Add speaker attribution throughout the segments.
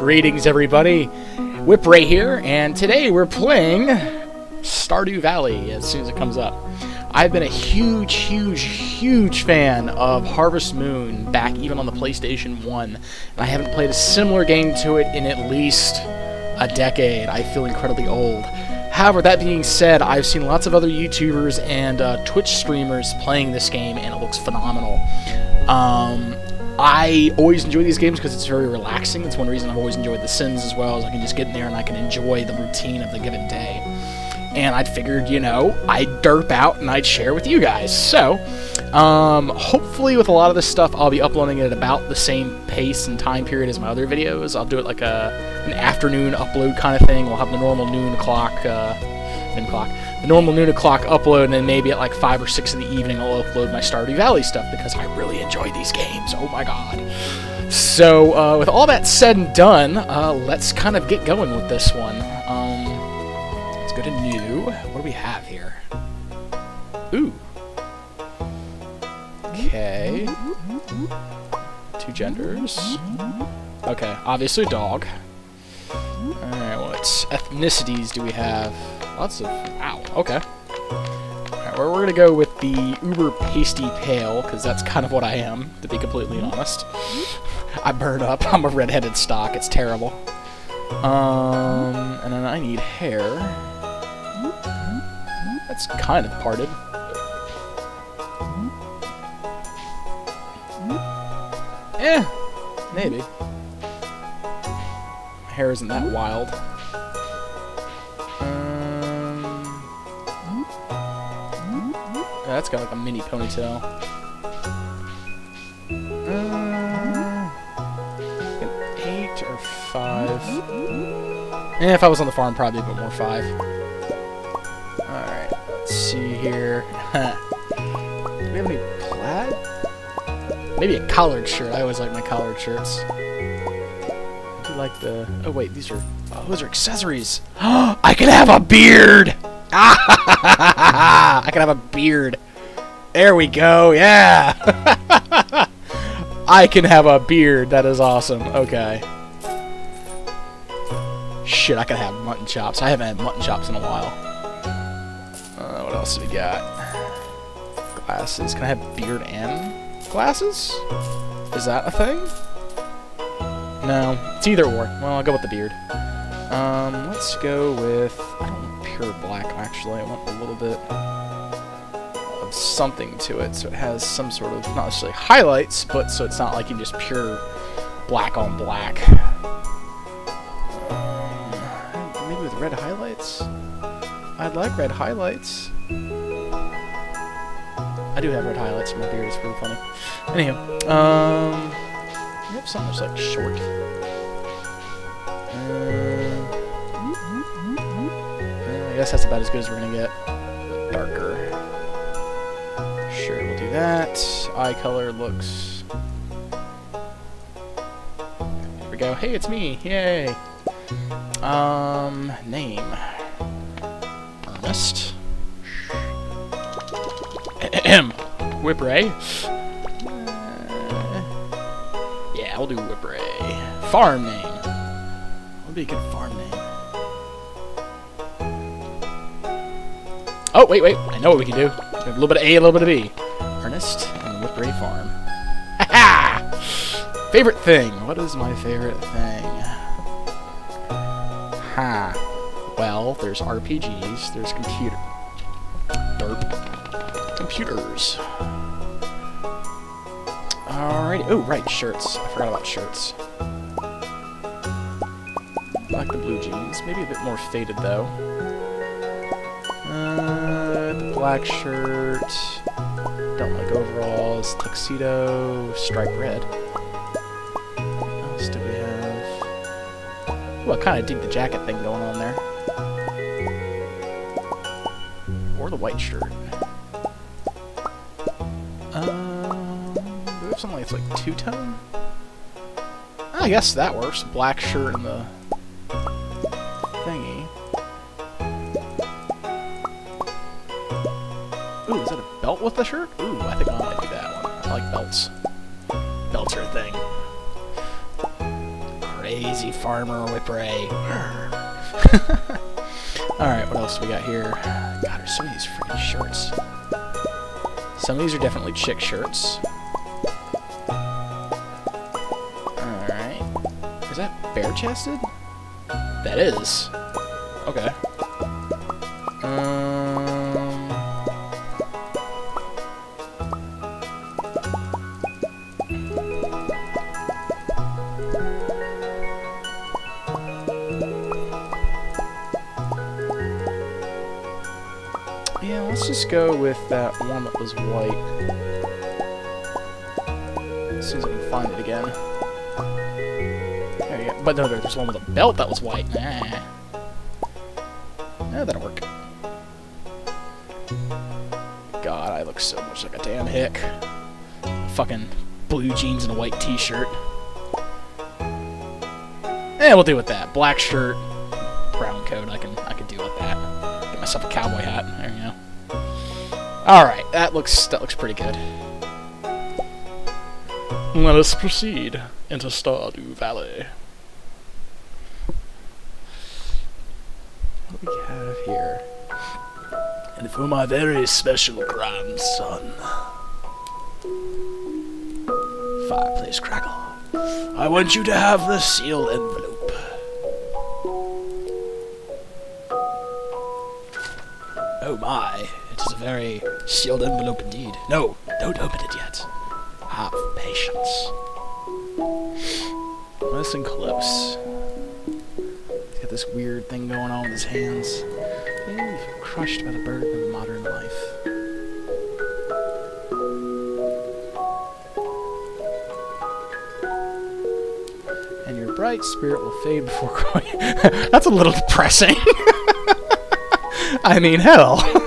Speaker 1: Greetings, everybody. Whipray here, and today we're playing Stardew Valley as soon as it comes up. I've been a huge, huge, huge fan of Harvest Moon back even on the PlayStation 1, and I haven't played a similar game to it in at least a decade. I feel incredibly old. However, that being said, I've seen lots of other YouTubers and uh, Twitch streamers playing this game, and it looks phenomenal. Um, I always enjoy these games because it's very relaxing. It's one reason I've always enjoyed The Sims as well, is I can just get in there and I can enjoy the routine of the given day. And I'd figured, you know, I'd derp out and I'd share with you guys. So, um, hopefully with a lot of this stuff, I'll be uploading it at about the same pace and time period as my other videos. I'll do it like a an afternoon upload kind of thing. We'll have the normal noon clock, uh, noon o'clock, the normal noon o'clock upload, and then maybe at like 5 or 6 in the evening I'll upload my Stardew Valley stuff because I really enjoy these games. Oh my god. So, uh, with all that said and done, uh, let's kind of get going with this one. Um, let's go to new. What do we have here? Ooh. Okay. Two genders. Okay, obviously dog. Alright, what ethnicities do we have? Lots of... Ow, okay. Alright, well, we're gonna go with the uber pasty pale, because that's kind of what I am, to be completely honest. I burn up. I'm a redheaded stock. It's terrible. Um, and then I need hair. That's kind of parted. Eh, maybe. Hair isn't that wild. That's got like a mini ponytail. Uh, an eight or five. Eh, if I was on the farm, probably a bit more five. Alright, let's see here. Do we have any plaid? Maybe a collared shirt. I always like my collared shirts. I do like the... Oh, wait, these are... Oh, those are accessories. I can have a beard! I can have a beard. There we go, yeah! I can have a beard. That is awesome. Okay. Shit, I can have mutton chops. I haven't had mutton chops in a while. Uh, what else do we got? Glasses. Can I have beard and glasses? Is that a thing? No. It's either or. Well, I'll go with the beard. Um, let's go with... I don't want pure black, actually. I want a little bit of something to it, so it has some sort of, not necessarily highlights, but so it's not like you just pure black on black. Um, maybe with red highlights? I'd like red highlights. I do have red highlights in my beard, it's really funny. Anyhow, um, have something that's like short. Uh, I guess that's about as good as we're gonna get. Darker. That. Eye color looks... Here we go. Hey, it's me! Yay! Um, name. Ernest. Ahem. Whipray. Uh, yeah, we'll do Whipray. Farm name. What would be a good farm name? Oh, wait, wait. I know what we can do. A little bit of A, a little bit of B. Ernest and Whipray Farm. Ha ha! Favorite thing. What is my favorite thing? Ha. Well, there's RPGs. There's computer. Derp. Computers. Alrighty. Oh, right. Shirts. I forgot about shirts. I like the blue jeans. Maybe a bit more faded, though. Uh, the black shirt. I don't like overalls. Tuxedo. Striped red. What else do we have? Ooh, I kind of dig the jacket thing going on there. Or the white shirt. Um, do we have something that's like two-tone? I guess that works. Black shirt and the thingy. Ooh, is that a belt with the shirt? Farmer Whipray. Alright, what else we got here? God, there's so many of these freaking shirts. Some of these are definitely chick shirts. Alright. Is that bare-chested? That is. Go with that one that was white. As soon as I can find it again. There you go. But no, there's one with a belt that was white. Nah. Yeah, that'll work. God, I look so much like a damn hick. Fucking blue jeans and a white t-shirt. Eh, we'll deal with that. Black shirt, brown coat. I can I can deal with that. Get myself a cowboy hat. There you go. All right, that looks that looks pretty good. Let us proceed into Stardew Valley. What do we have here? And for my very special grandson. Fireplace crackle. I want you to have the sealed envelope. Sealed envelope indeed. No, don't open it yet. Have patience. Listen close. He's got this weird thing going on with his hands. He's crushed by the burden of modern life. And your bright spirit will fade before going. That's a little depressing. I mean, hell.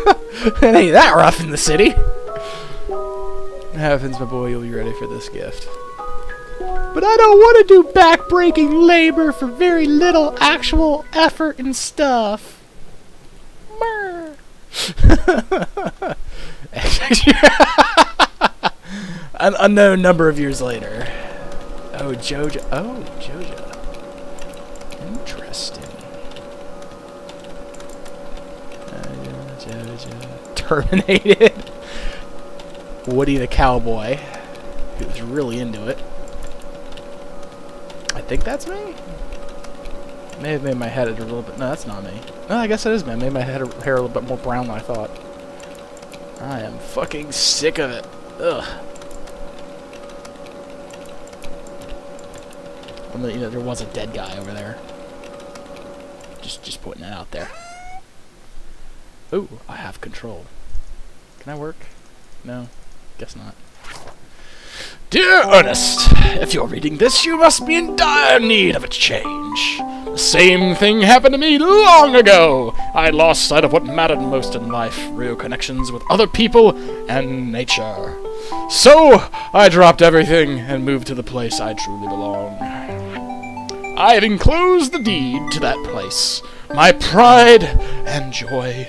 Speaker 1: it ain't that rough in the city. Heavens, my boy, you'll be ready for this gift. But I don't want to do back-breaking labor for very little actual effort and stuff. Brr. An unknown number of years later. Oh, Jojo. Oh, Jojo. Interesting. Uh, Jojo. Terminated. Woody the cowboy. Was really into it. I think that's me. May have made my head a little bit. No, that's not me. No, I guess it is me. I made my head hair a little bit more brown than I thought. I am fucking sick of it. Ugh. I mean, you know, there was a dead guy over there. Just, just putting that out there. Ooh, I have control. Can I work? No, guess not. Dear Ernest, if you're reading this, you must be in dire need of a change. The same thing happened to me long ago. I lost sight of what mattered most in life, real connections with other people and nature. So, I dropped everything and moved to the place I truly belong. I have enclosed the deed to that place, my pride and joy,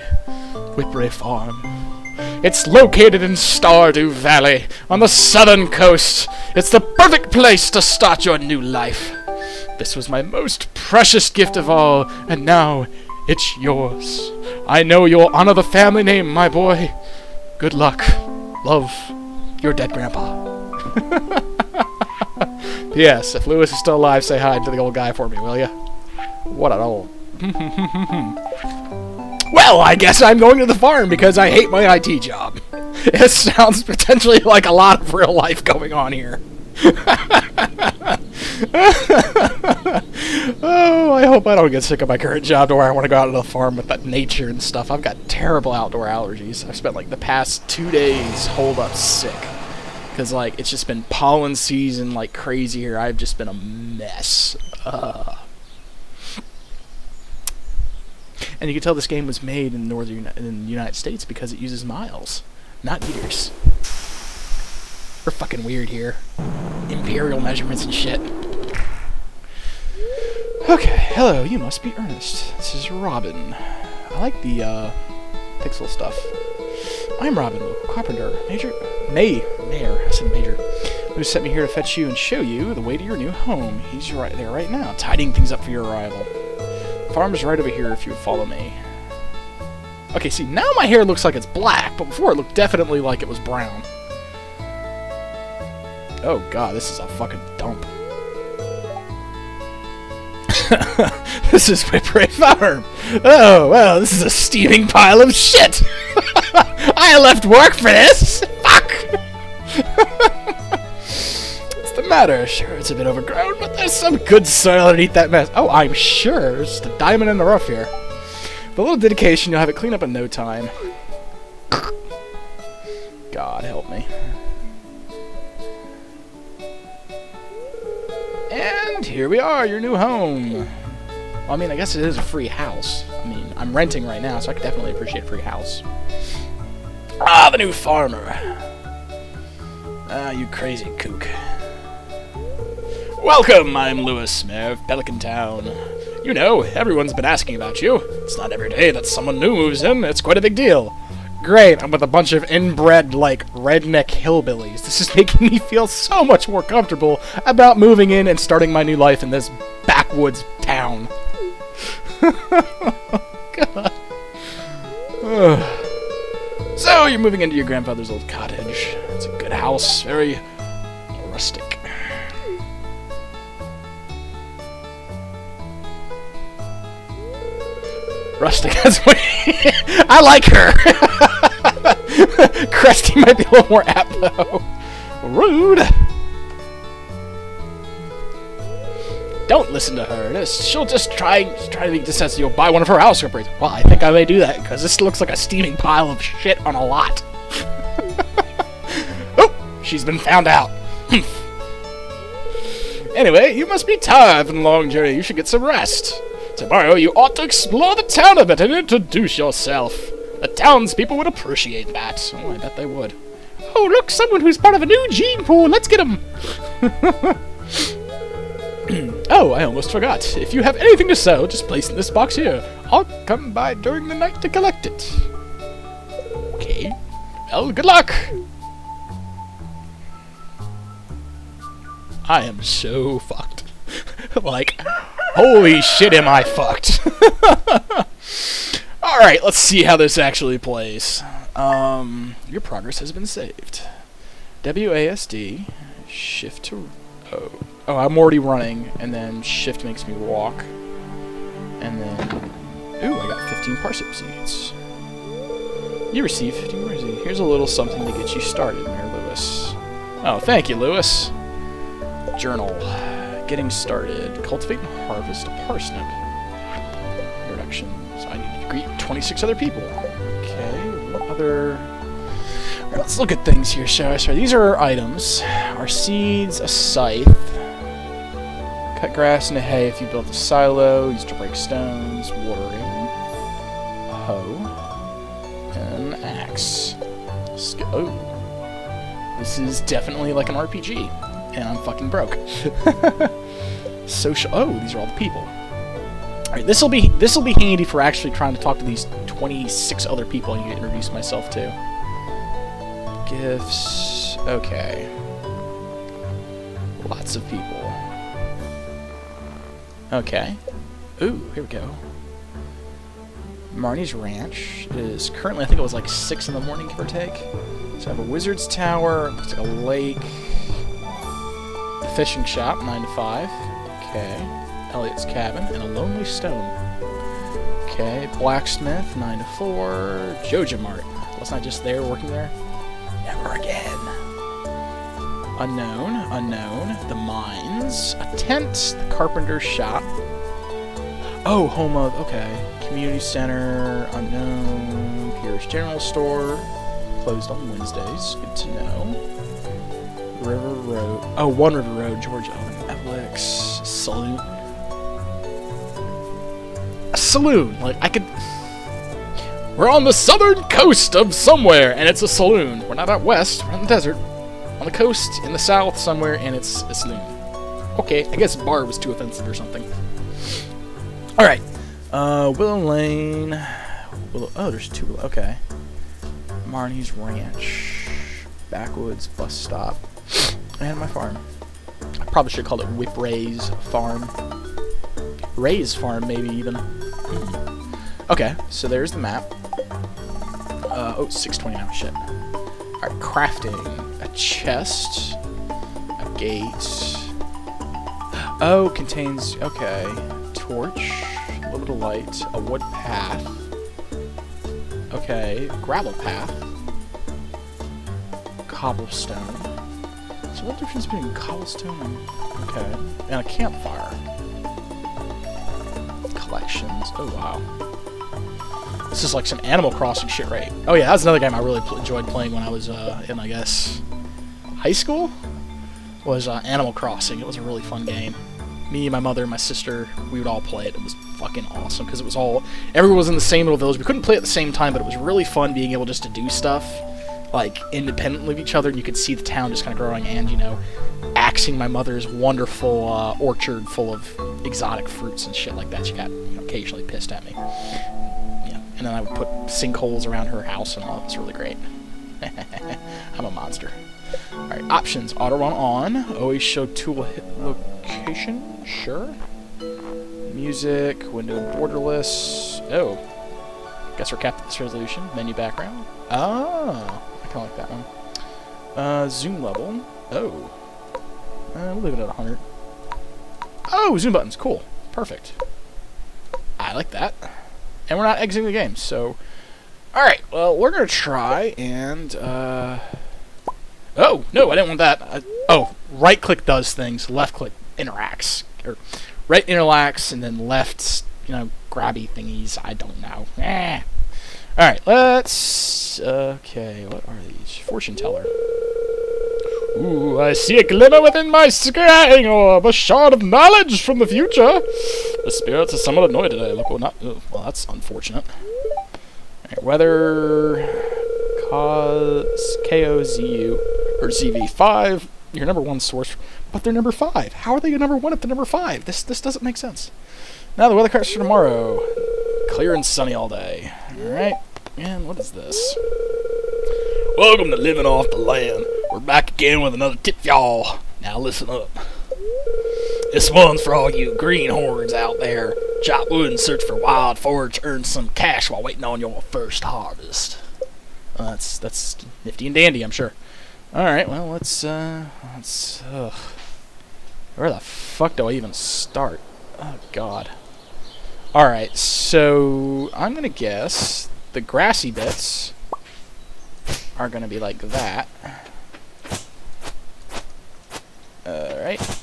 Speaker 1: Whipray Farm. It's located in Stardew Valley, on the southern coast. It's the perfect place to start your new life. This was my most precious gift of all, and now it's yours. I know you'll honor the family name, my boy. Good luck. Love, your dead grandpa. P.S. If Lewis is still alive, say hi to the old guy for me, will ya? What an old... well, I guess I'm going to the farm because I hate my IT job. It sounds potentially like a lot of real life going on here. oh, I hope I don't get sick of my current job to where I want to go out to the farm with that nature and stuff. I've got terrible outdoor allergies. I've spent like the past two days holed up sick. Because, like, it's just been pollen season like crazy here. I've just been a mess. And you can tell this game was made in the northern in the United States because it uses miles, not meters. We're fucking weird here. Imperial measurements and shit. Okay, hello, you must be Ernest. This is Robin. I like the, uh, pixel stuff. I'm Robin, local carpenter. Major? May. Mayor. I said major. who sent me here to fetch you and show you the way to your new home. He's right there right now, tidying things up for your arrival. Farm is right over here if you follow me. Okay, see, now my hair looks like it's black, but before it looked definitely like it was brown. Oh god, this is a fucking dump. this is Whipray Farm. Oh, well, this is a steaming pile of shit. I left work for this. Fuck. The matter? Sure, it's a bit overgrown, but there's some good soil underneath that mess. Oh, I'm sure. Just a diamond in the rough here. With a little dedication, you'll have it cleaned up in no time. God help me. And here we are, your new home. Well, I mean, I guess it is a free house. I mean, I'm renting right now, so I could definitely appreciate a free house. Ah, the new farmer. Ah, you crazy kook. Welcome, I'm Lewis, Mayor of Pelican Town. You know, everyone's been asking about you. It's not every day that someone new moves in. It's quite a big deal. Great, I'm with a bunch of inbred, like, redneck hillbillies. This is making me feel so much more comfortable about moving in and starting my new life in this backwoods town. God. so, you're moving into your grandfather's old cottage. It's a good house, very rustic. Rustic has I like her. Cresty might be a little more apt though. Rude. Don't listen to her. She'll just try try to be dissensitive. You'll buy one of her house rippers. Well, I think I may do that because this looks like a steaming pile of shit on a lot. oh, she's been found out. anyway, you must be tired from the long journey. You should get some rest. Tomorrow you ought to explore the town a bit and introduce yourself. The townspeople would appreciate that. Oh, I bet they would. Oh, look, someone who's part of a new gene pool. Let's get him. oh, I almost forgot. If you have anything to sell, just place in this box here. I'll come by during the night to collect it. Okay. Well, good luck. I am so fucked. like, holy shit am I fucked. Alright, let's see how this actually plays. Um, your progress has been saved. WASD, shift to... Oh, oh, I'm already running, and then shift makes me walk. And then... Ooh, I got 15 parsnip seeds. You receive 15 parsnip Here's a little something to get you started, Mayor Lewis. Oh, thank you, Lewis. Journal. Getting started. Cultivate and harvest a parsnip. Introduction. So I need to greet 26 other people. Okay, what other... Let's look at things here, shall I? These are our items. Our seeds, a scythe. Cut grass into hay if you built a silo. Used to break stones. Watering. A hoe. And an axe. Oh. This is definitely like an RPG and I'm fucking broke. Social. Oh, these are all the people. All right, this will be this will be handy for actually trying to talk to these 26 other people I need to introduce myself to. Gifts. Okay. Lots of people. Okay. Ooh, here we go. Marnie's Ranch is currently, I think it was like 6 in the morning, give or take. So I have a wizard's tower, looks like a lake, fishing shop, 9 to 5. Okay. Elliot's cabin, and a lonely stone. Okay. Blacksmith, 9 to 4. Joja Mart. Wasn't I just there, working there? Never again. Unknown, unknown. The mines. A tent. The carpenter's shop. Oh, home of, okay. Community center, unknown. Pierre's General Store. Closed on Wednesdays. Good to know. River Road. Oh, One River Road, Georgia. Netflix. Saloon. A saloon. Like, I could... We're on the southern coast of somewhere, and it's a saloon. We're not out west. We're in the desert. On the coast, in the south, somewhere, and it's a saloon. Okay, I guess bar was too offensive or something. Alright. Uh, Willow Lane... Willow... Oh, there's two... Okay. Marnie's Ranch. Backwoods bus stop. And my farm. I probably should call it Whip Ray's Farm. Ray's Farm, maybe even. Okay, so there's the map. Uh, oh, 620 now, shit. Alright, crafting. A chest. A gate. Oh, contains, okay. Torch. A little bit of light. A wood path. Okay, gravel path. Cobblestone. What difference between cobblestone and... Okay. And a campfire. Collections. Oh, wow. This is like some Animal Crossing shit, right? Oh, yeah, that's another game I really pl enjoyed playing when I was uh, in, I guess, high school? Was uh, Animal Crossing. It was a really fun game. Me, my mother, my sister, we would all play it. It was fucking awesome because it was all... Everyone was in the same little village. We couldn't play at the same time, but it was really fun being able just to do stuff like independently of each other, and you could see the town just kind of growing, and you know, axing my mother's wonderful uh, orchard full of exotic fruits and shit like that. She got you know, occasionally pissed at me. Yeah, and then I would put sinkholes around her house and all. It was really great. I'm a monster. All right, options: auto run on. Always show tool hit location. Sure. Music, window borderless. Oh, guess we're capped at this resolution. Menu background. Oh kind like that one. Uh, zoom level. Oh. Uh, we'll leave it at 100. Oh, zoom buttons. Cool. Perfect. I like that. And we're not exiting the game, so... Alright, well, we're going to try and... Uh... Oh, no, I didn't want that. I... oh, right-click does things, left-click interacts. Or right interacts, and then left, you know, grabby thingies. I don't know. Eh. Alright, let's... Okay, what are these? Fortune teller. Ooh, I see a glimmer within my scrying orb, a shard of knowledge from the future. The spirits are somewhat annoyed today. Look, well, not, oh, well that's unfortunate. Weather... Cause... K-O-Z-U... Or ZV5, your number one source, but they're number five. How are they your number one if they're number five? This, this doesn't make sense. Now the weather cards for tomorrow. Clear and sunny all day. Alright. And what is this? Welcome to Living Off the Land. We're back again with another tip y'all. Now listen up. This one's for all you greenhorns out there. Chop wood and search for wild forage earn some cash while waiting on your first harvest. That's that's nifty and dandy, I'm sure. Alright, well, let's, uh, let's, ugh. Where the fuck do I even start? Oh, God. Alright, so I'm going to guess the grassy bits are going to be like that. Alright.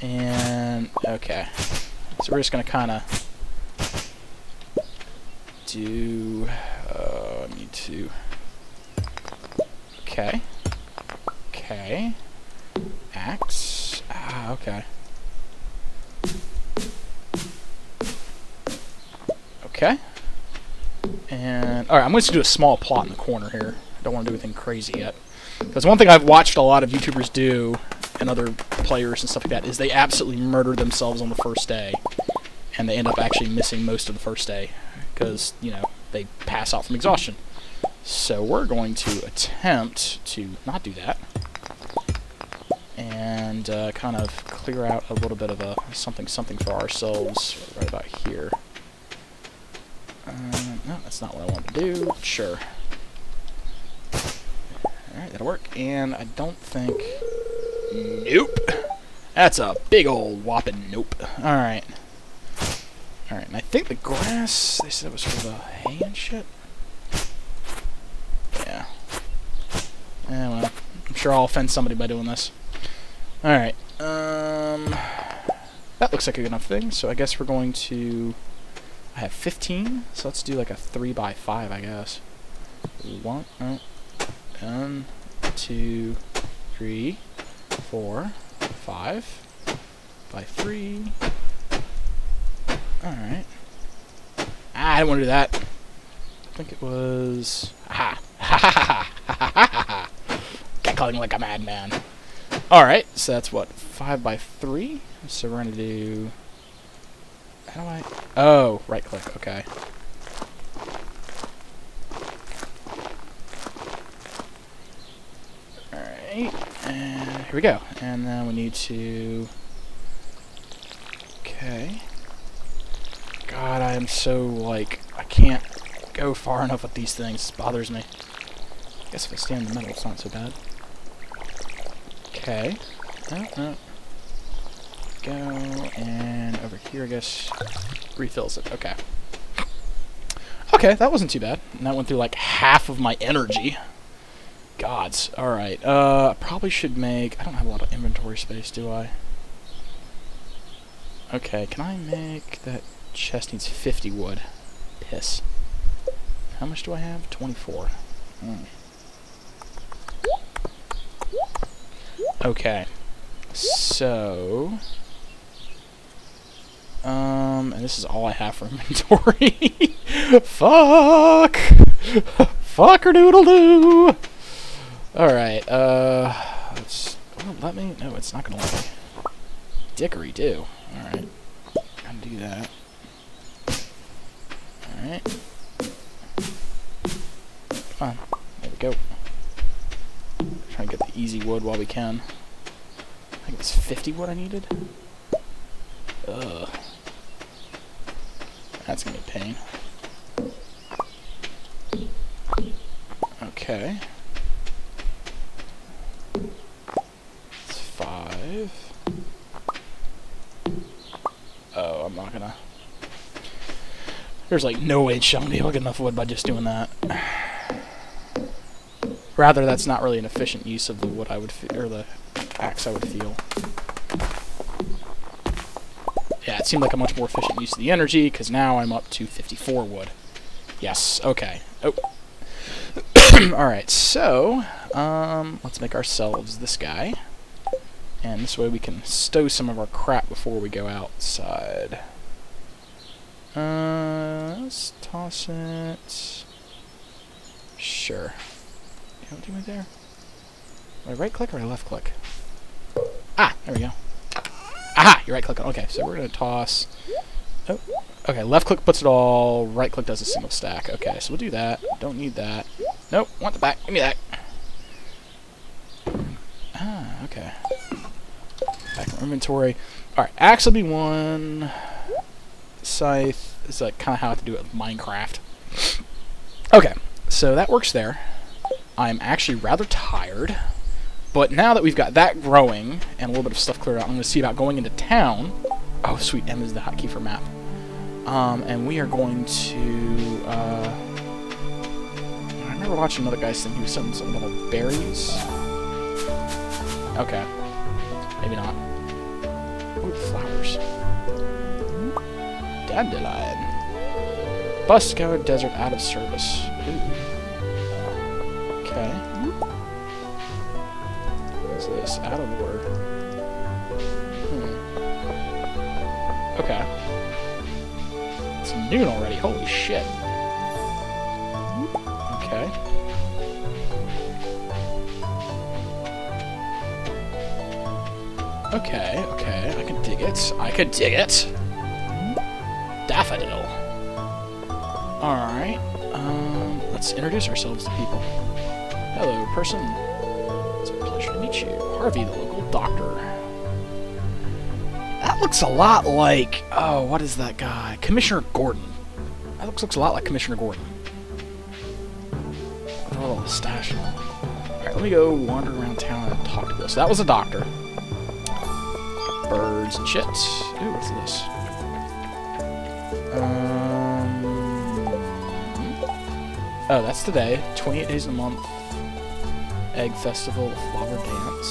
Speaker 1: And, okay. So we're just going to kind of do, uh, I need to, okay. Okay. Axe. Ah, okay. Okay. And, alright, I'm going to do a small plot in the corner here. I don't want to do anything crazy yet. Because one thing I've watched a lot of YouTubers do, and other players and stuff like that, is they absolutely murder themselves on the first day. And they end up actually missing most of the first day. Because, you know, they pass out from exhaustion. So we're going to attempt to not do that. And uh, kind of clear out a little bit of a something something for ourselves right about here. Not what I want to do. Sure. Alright, that'll work. And I don't think... Nope. That's a big old whopping nope. Alright. Alright, and I think the grass, they said it was for the hay and shit? Yeah. Yeah, well, I'm sure I'll offend somebody by doing this. Alright, um... That looks like a good enough thing, so I guess we're going to... I have 15, so let's do like a 3 by 5 I guess. One, oh, one, two, three, four, five, by 3. Alright. Ah, I didn't want to do that. I think it was... Aha! Ha ha ha ha ha ha Cackling like a madman. Alright, so that's what? 5 by 3? So we're going to do... How do I... Oh, right click, okay. Alright. And here we go. And then we need to... Okay. God, I am so, like, I can't go far enough with these things. It bothers me. I guess if I stand in the middle, it's not so bad. Okay. No, no. Go, and here, I guess, refills it. Okay. Okay, that wasn't too bad. And that went through, like, half of my energy. Gods. Alright, uh, probably should make... I don't have a lot of inventory space, do I? Okay, can I make... That chest needs 50 wood. Piss. How much do I have? 24. Hmm. Okay. So... Um, and this is all I have for inventory. Fuck! Fucker doodle doo! Alright, uh... Let's... Oh, let me... No, it's not gonna let me. Dickory do. Alright. Undo that. Alright. Come on. There we go. Try and get the easy wood while we can. I think it's 50 wood I needed. Ugh. That's gonna be a pain. Okay. It's five. Oh, I'm not gonna... There's like no way I'm gonna be able to get enough wood by just doing that. Rather, that's not really an efficient use of the wood I would or the axe I would feel. Seemed like a much more efficient use of the energy, because now I'm up to 54 wood. Yes, okay. Oh. Alright, so, um, let's make ourselves this guy. And this way we can stow some of our crap before we go outside. Uh, let's toss it. Sure. What do there? Right click or I left click? Ah, there we go. Aha! You right click. Okay, so we're gonna toss. Oh, okay. Left click puts it all. Right click does a single stack. Okay, so we'll do that. Don't need that. Nope. Want the back? Give me that. Ah, okay. Back in inventory. All right. Axe will be one. Scythe is like kind of how I have to do it with Minecraft. Okay, so that works there. I'm actually rather tired. But now that we've got that growing and a little bit of stuff cleared out, I'm going to see about going into town. Oh, sweet. M is the hotkey for map. Um, and we are going to... Uh, I remember watching another thing. He was selling something about berries. Okay. Maybe not. Ooh, flowers. Dandelion. Bus scoured desert out of service. Ooh. Okay is this? Out of order. Hmm. Okay. It's noon already. Holy shit. Okay. Okay, okay. I can dig it. I can dig it. Daffodil. Alright. Um, let's introduce ourselves to people. Hello, person meet you. Harvey, the local doctor. That looks a lot like... Oh, what is that guy? Commissioner Gordon. That looks, looks a lot like Commissioner Gordon. With a little mustache Alright, let me go wander around town and talk to this. That was a doctor. Birds and shit. Ooh, what's this? Um... Oh, that's today. 28 days in a month. Egg Festival, Flower Dance,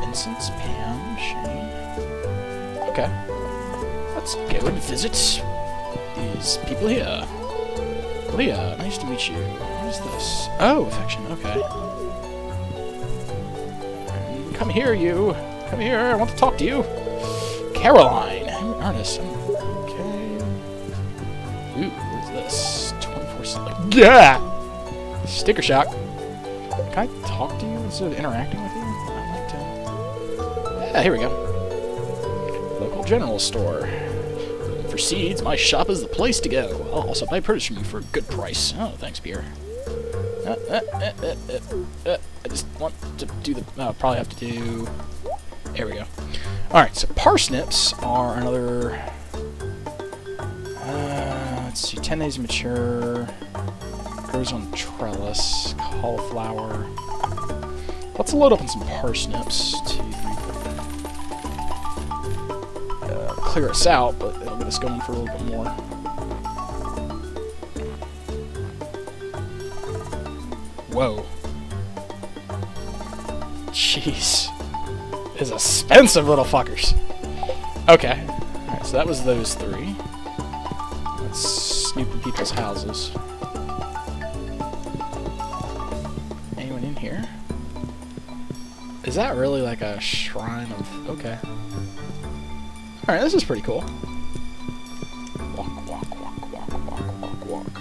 Speaker 1: Vincent, Pam, Shane. Okay. Let's go and visit these people here. Leah, nice to meet you. What is this? Oh, affection, okay. Come here, you. Come here, I want to talk to you. Caroline. Ernest. Okay. Ooh, what is this? 24 7. Yeah! Sticker shock. Instead of interacting with you? I'd like to... Yeah, here we go. Local general store. For seeds, my shop is the place to go. I'll also buy produce from you for a good price. Oh, thanks, Pierre. Uh, uh, uh, uh, uh, I just want to do the... Oh, probably have to do... There we go. Alright, so parsnips are another... Uh, let's see, 10 days mature. Grows on trellis. Cauliflower. Let's load up on some parsnips. Two, three, four. Uh, clear us out, but it'll get us going for a little bit more. Whoa. Jeez. These expensive, little fuckers. Okay. Alright, so that was those three. Let's snoop in people's houses. Is that really like a shrine of... Okay. Alright, this is pretty cool. Walk, walk, walk, walk, walk, walk, walk.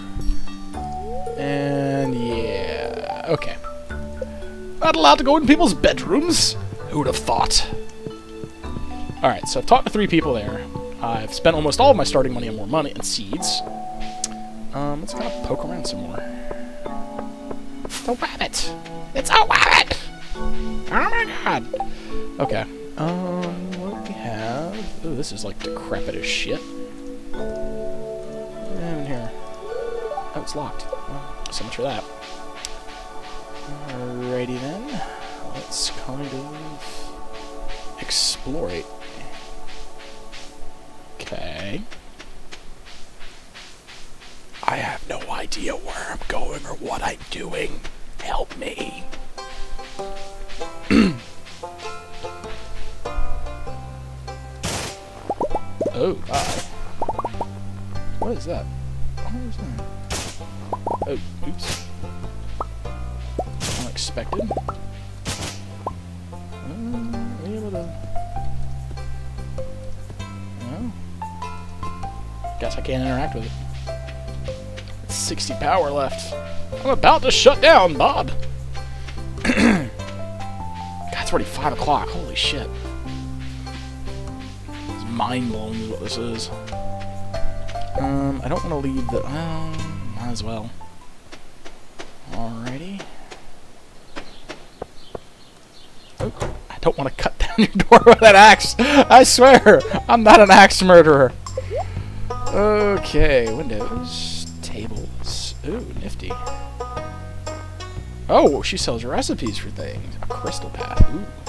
Speaker 1: And yeah... Okay. Not allowed to go in people's bedrooms? Who would have thought? Alright, so I've talked to three people there. I've spent almost all of my starting money on more money and seeds. Um, let's kind of poke around some more. The rabbit! It's a rabbit! Oh my god! Okay. Um, what do we have? Ooh, this is like decrepit as shit. Have in here? Oh, it's locked. Well, so much for that. Alrighty then. Let's kind of explore it. Okay. I have no idea where I'm going or what I'm doing. Help me. Oh. What is that? What is that? Oh, oops. Unexpected. Uh, guess I can't interact with it. It's 60 power left. I'm about to shut down, Bob. God, it's already 5 o'clock. Holy shit. Mind-blowing what this is. Um, I don't want to leave the... Um, might as well. Alrighty. Oh, I don't want to cut down your door with that axe. I swear, I'm not an axe murderer. Okay, windows, tables. Ooh, nifty. Oh, she sells recipes for things. A crystal path. Ooh.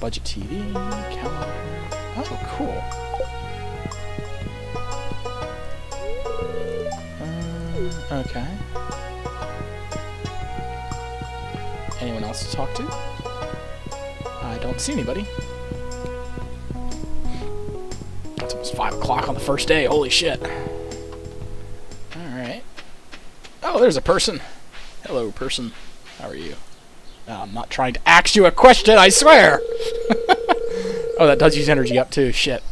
Speaker 1: Budget TV, calendar. Oh, cool. Uh, okay. Anyone else to talk to? I don't see anybody. It's almost 5 o'clock on the first day. Holy shit. Alright. Oh, there's a person. Hello, person. How are you? Uh, I'm not trying to ask you a question, I swear! oh, that does use energy up too. Shit.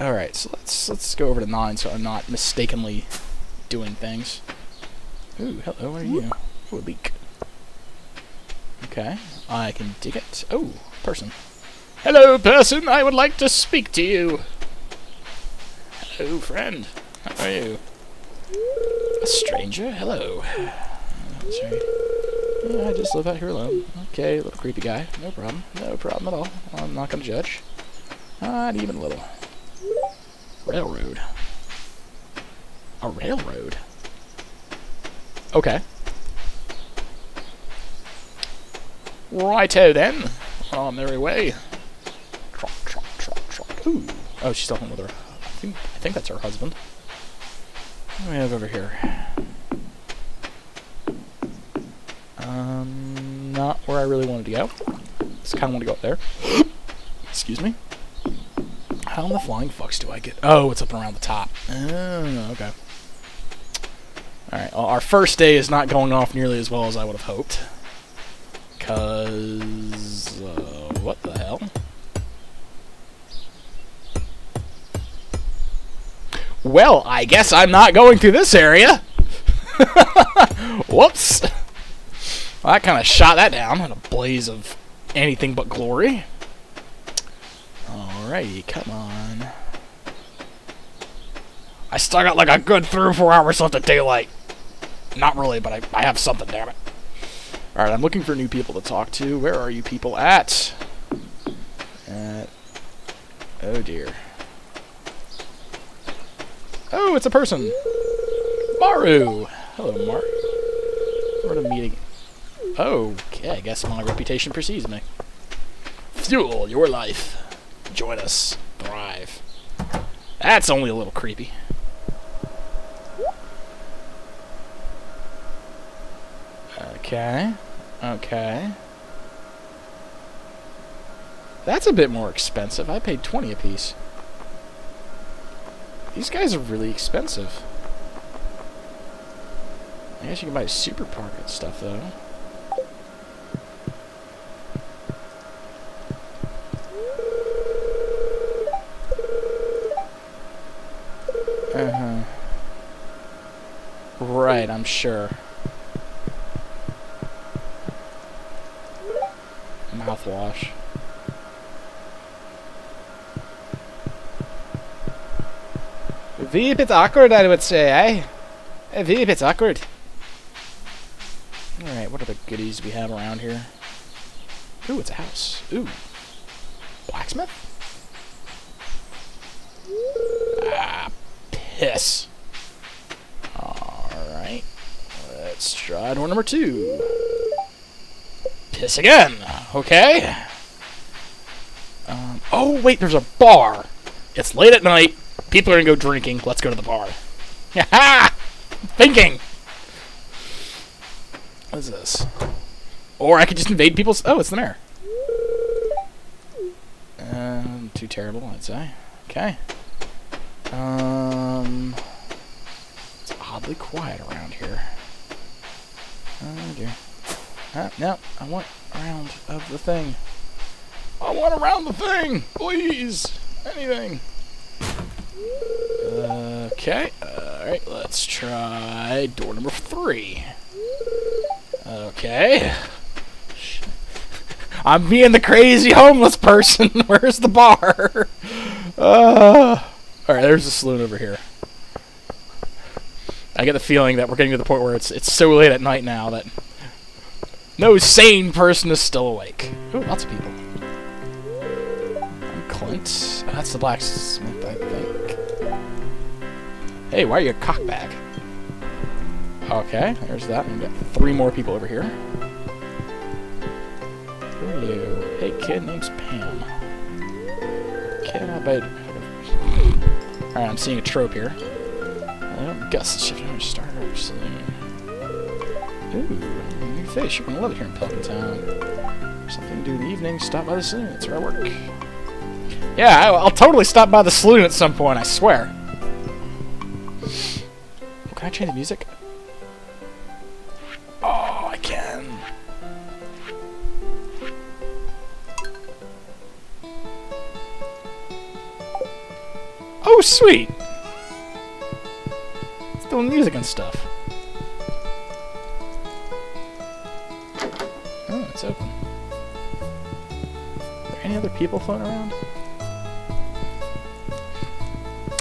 Speaker 1: Alright, so let's let's go over to 9 so I'm not mistakenly doing things. Ooh, hello, what are you? Ooh, a leek. Okay, I can dig it. Oh, person. Hello, person, I would like to speak to you. Hello, friend. How are you? A stranger? Hello. Sorry. Yeah, I just live out here alone. Okay, little creepy guy. No problem. No problem at all. I'm not gonna judge. Not even a little. Railroad. A railroad? Okay. Righto then. On their way. Trot, trot, trot, trot. Ooh. Oh, she's talking with her. I think, I think that's her husband. What do we have over here? Not where I really wanted to go. Just kind of want to go up there. Excuse me. How in the flying fucks do I get? Oh, it's up and around the top. Oh, okay. Alright, well, our first day is not going off nearly as well as I would have hoped. Because... Uh, what the hell? Well, I guess I'm not going through this area. Whoops. Well, that kind of shot that down in a blaze of anything but glory. Alrighty, come on. I still got like a good three or four hours left of daylight. Not really, but I, I have something, damn it. Alright, I'm looking for new people to talk to. Where are you people at? At... Oh, dear. Oh, it's a person! Maru! Hello, Maru. We're at a meeting. Okay, I guess my reputation precedes me. Fuel your life. Join us. Thrive. That's only a little creepy. Okay. Okay. That's a bit more expensive. I paid 20 apiece. These guys are really expensive. I guess you can buy super and stuff, though. Uh-huh. Right, I'm sure. Mouthwash. Wee bit awkward, I would say, eh? A bit awkward. Alright, what are the goodies we have around here? Ooh, it's a house. Ooh. Blacksmith? Ah, piss. Alright. Let's door number two. Piss again. Okay. Um, oh, wait, there's a bar. It's late at night. People are going to go drinking. Let's go to the bar. Ha! Thinking. What is this? Or I could just invade people's... Oh, it's the mayor. Um, too terrible, I'd say. Okay. Um, it's oddly quiet around here. Oh dear. Ah, no, I want around of the thing. I want around the thing, please. Anything. Okay. All right. Let's try door number three. Okay. I'm being the crazy homeless person. Where's the bar? Uh, Alright, there's a saloon over here. I get the feeling that we're getting to the point where it's it's so late at night now that no sane person is still awake. Ooh, lots of people. Clint. Oh, that's the blacksmith, I think. Hey, why are you a cockbag? Okay, there's that. We got three more people over here. Who are you? Hey, kid, name's Pam. Okay, I bet. Alright, I'm seeing a trope here. I guess shift over Stardrop saloon. Ooh, new fish. You're gonna love it here in Pelican Town. Something to do in the evening, stop by the saloon. That's where I work. Yeah, I'll, I'll totally stop by the saloon at some point, I swear. Oh, can I change the music? Oh, I can. Oh, sweet! Music and stuff. Oh, it's open. Are there any other people floating around?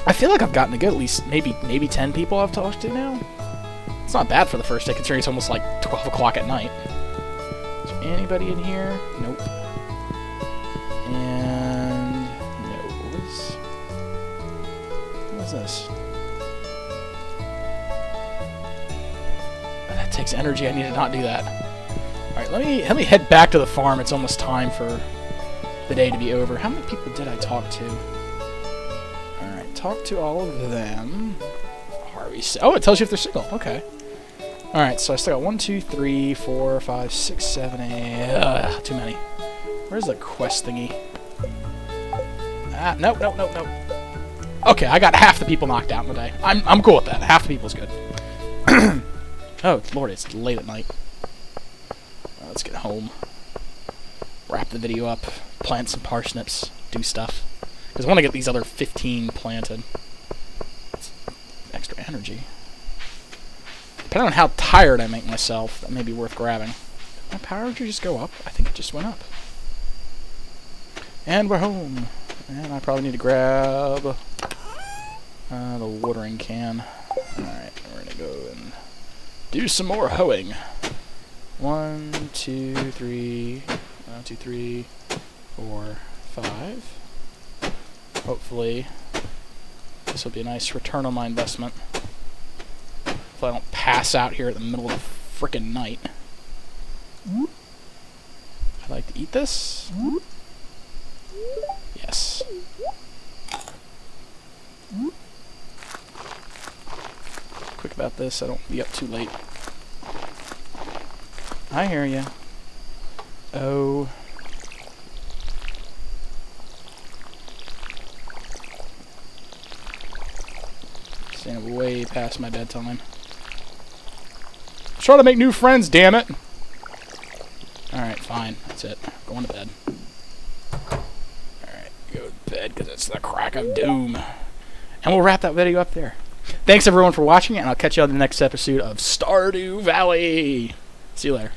Speaker 1: I feel like I've gotten to good at least maybe maybe 10 people I've talked to now. It's not bad for the first day, considering it's almost like 12 o'clock at night. Is there anybody in here? Nope. And... No. What's... What's this? Oh, that takes energy. I need to not do that. Alright, let me, let me head back to the farm. It's almost time for the day to be over. How many people did I talk to? Alright, talk to all of them. Harvey... Oh, it tells you if they're single. Okay. Alright, so I still got one, two, three, four, five, six, seven, eight. Ugh, too many. Where's the quest thingy? Ah, nope, nope, nope, nope. Okay, I got half the people knocked out in the day. I'm, I'm cool with that. Half the people is good. oh, lord, it's late at night. let's get home. Wrap the video up. Plant some parsnips. Do stuff. Because I want to get these other 15 planted. Extra energy. Depending on how tired I make myself, that may be worth grabbing. Did my power just go up? I think it just went up. And we're home. And I probably need to grab uh, the watering can. Alright, we're going to go and do some more hoeing. One, two, three, one, two, three, four, five. Hopefully, this will be a nice return on my investment. If I don't pass out here in the middle of the frickin' night. I'd like to eat this. Yes. About this, I don't be up too late. I hear you. Oh. Staying way past my bedtime. Try to make new friends, damn it! Alright, fine. That's it. Going to bed. Alright, go to bed because it's the crack of doom. And we'll wrap that video up there. Thanks everyone for watching, and I'll catch you on the next episode of Stardew Valley. See you later.